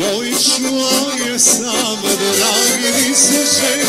Voliš moje sam, dragi mi se želi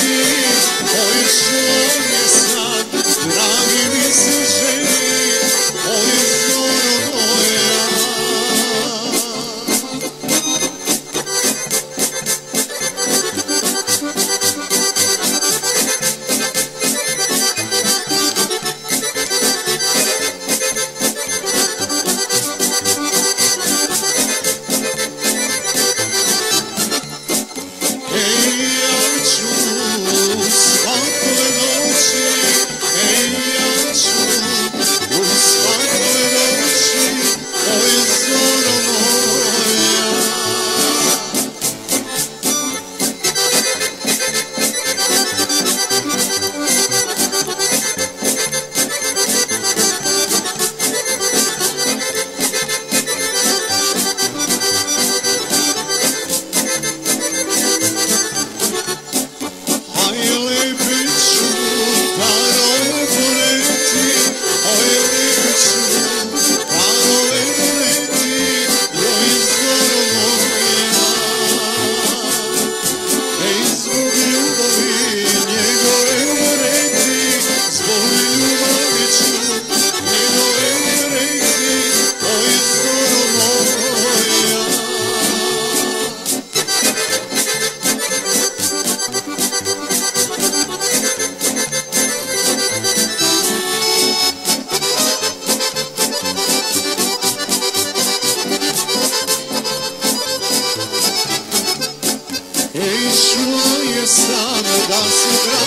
Ey şu yasana dans eder